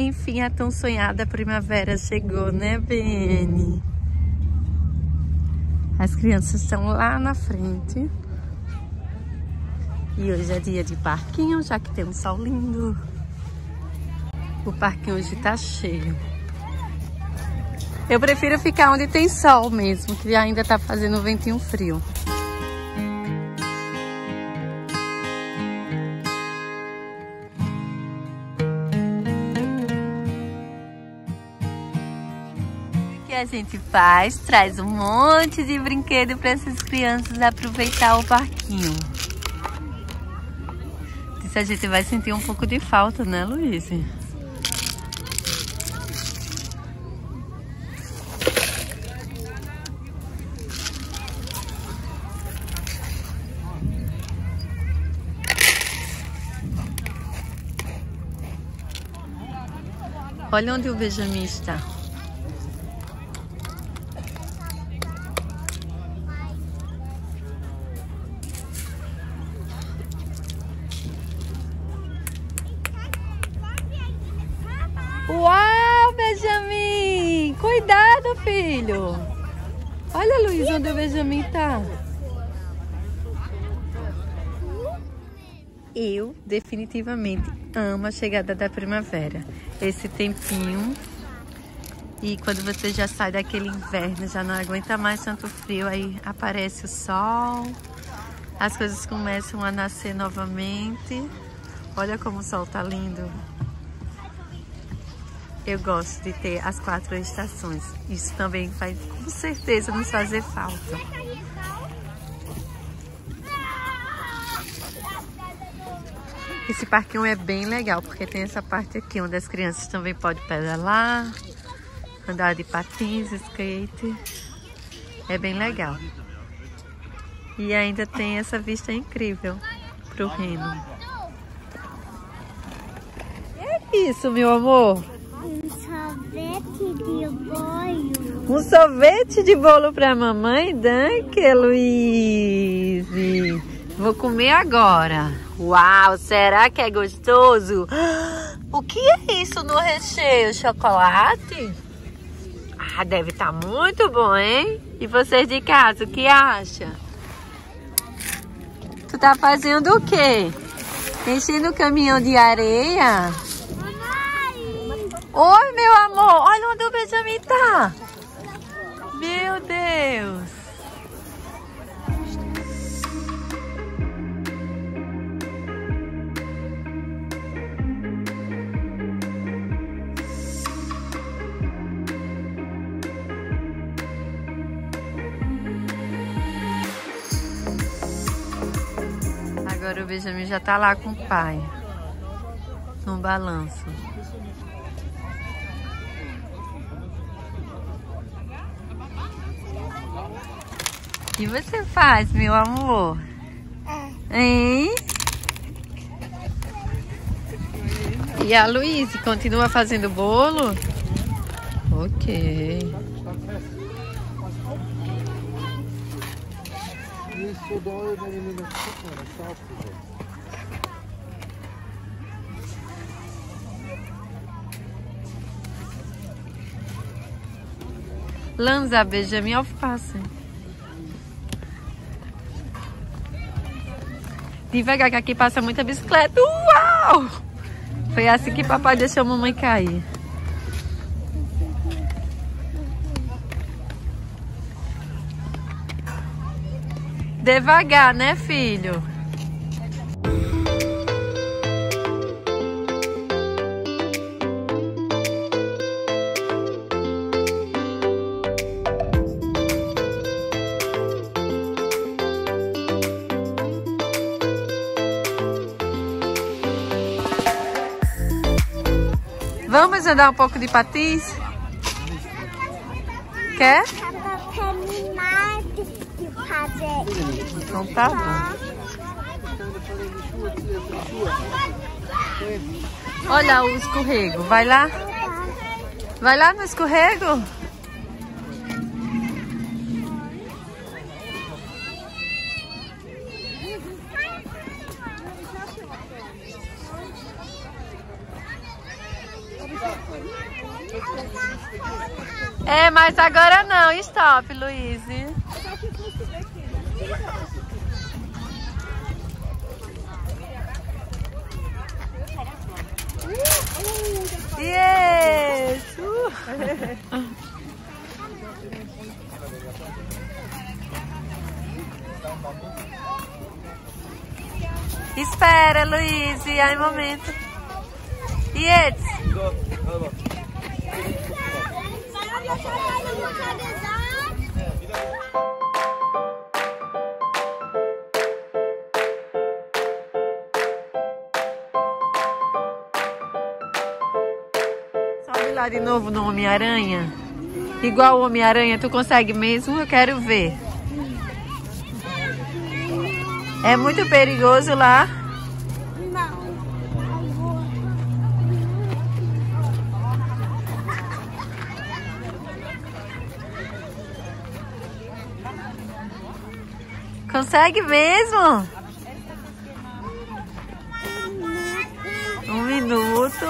Enfim, a tão sonhada primavera chegou, né, Beni? As crianças estão lá na frente. E hoje é dia de parquinho, já que tem um sol lindo. O parquinho hoje tá cheio. Eu prefiro ficar onde tem sol mesmo, que ainda tá fazendo ventinho frio. A gente faz? Traz um monte de brinquedo para essas crianças aproveitar o parquinho. Isso a gente vai sentir um pouco de falta, né, Luiz? Olha onde o Benjamin está. Uau, Benjamin! Cuidado, filho! Olha, Luiz, onde o Benjamin tá. Eu definitivamente amo a chegada da primavera. Esse tempinho e quando você já sai daquele inverno, já não aguenta mais tanto frio, aí aparece o sol, as coisas começam a nascer novamente. Olha como o sol tá lindo. Eu gosto de ter as quatro estações. Isso também vai com certeza nos fazer falta. Esse parquinho é bem legal, porque tem essa parte aqui onde as crianças também podem pedalar, andar de patins, skate. É bem legal. E ainda tem essa vista incrível pro reino. É isso, meu amor. Sorvete de bolo. Um sorvete de bolo pra mamãe, Danke, Luiz. Vou comer agora. Uau, será que é gostoso? O que é isso no recheio? Chocolate? Ah, deve estar tá muito bom, hein? E vocês de casa, o que acha? Tu tá fazendo o quê? Enchendo o caminhão de areia? Oi, meu amor. Olha onde o Benjamin tá. Meu Deus. Agora o Benjamin já tá lá com o pai. No balanço. Que você faz, meu amor? Hein? E a Luísa continua fazendo bolo? Ok. Lanza, Benjamin alface. Devagar, que aqui passa muita bicicleta. Uau! Foi assim que papai deixou a mamãe cair. Devagar, né, filho? Andar um pouco de patins? Quer? Então tá bom. Olha o escorrego. Vai lá. Vai lá no escorrego. É, mas agora não. Stop, Luiz. Yes! Uh. Espera, Luiz, e aí momento. Yes! Sobe lá de novo no Homem-Aranha. Igual o Homem-Aranha, tu consegue mesmo? Eu quero ver. É muito perigoso lá. Consegue mesmo? Um minuto.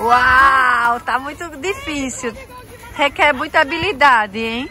Uau, tá muito difícil. Requer muita habilidade, hein?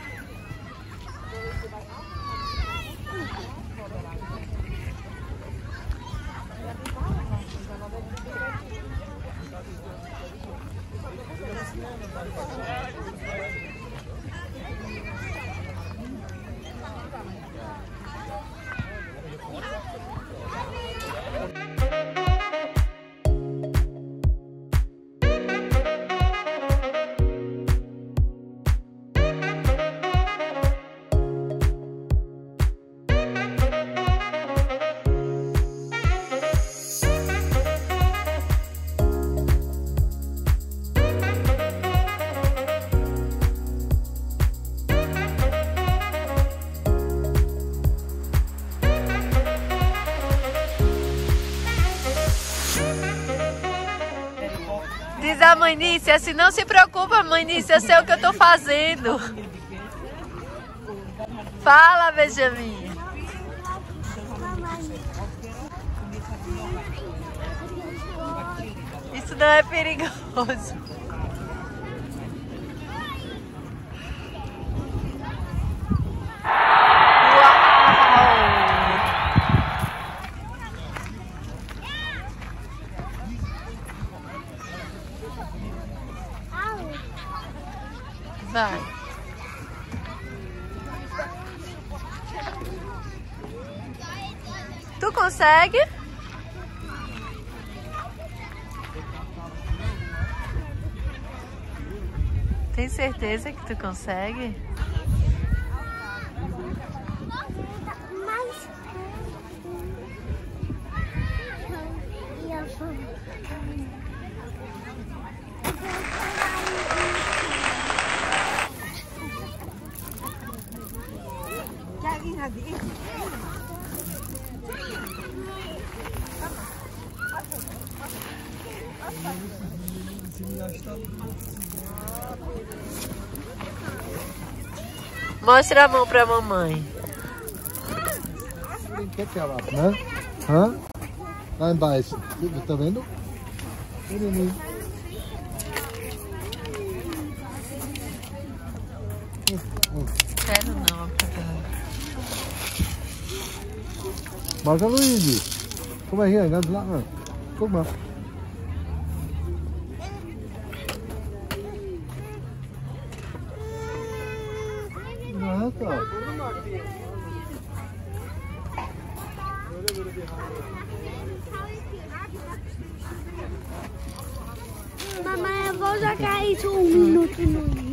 Diz a mãe Nícia, se não se preocupa, mãe Nícia, eu sei o que eu tô fazendo. Fala, Benjamin. Isso não é perigoso. Uau! Vai. Tu consegue? Tem certeza que tu consegue? Mas. E eu sou. Mostra a mão pra mamãe. Brinquedo lá, né? Hã? Lá embaixo. Tá vendo? Quero não, Mostra Luigi. Como é que é? Lá, lá. Como é? Nossa. Mamãe, eu vou jogar isso um minuto no lixo. Oh,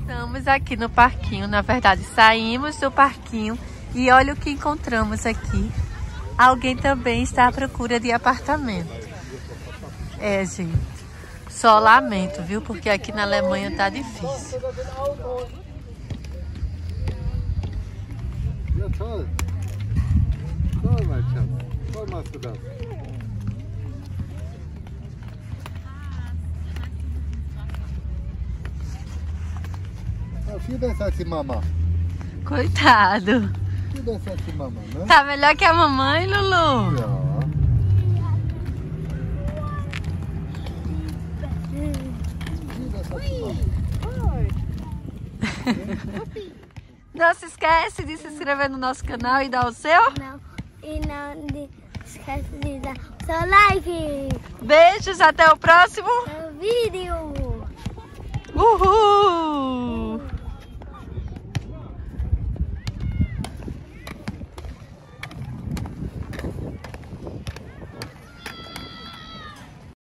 Estamos aqui no parquinho, na verdade, saímos do parquinho e olha o que encontramos aqui. Alguém também está à procura de apartamento. É, gente, só lamento, viu? Porque aqui na Alemanha tá difícil. Toll machst du das. Ja, viel besser als die Mama. Coitado. Besser als die Mama, ne? Tá melhor que a mamãe, Lulu? Als die Mama. Não se esquece de se inscrever no nosso canal e dar o seu. Não. E não de- esquece de dar seu like Beijos, até o próximo. vídeo. Uhul!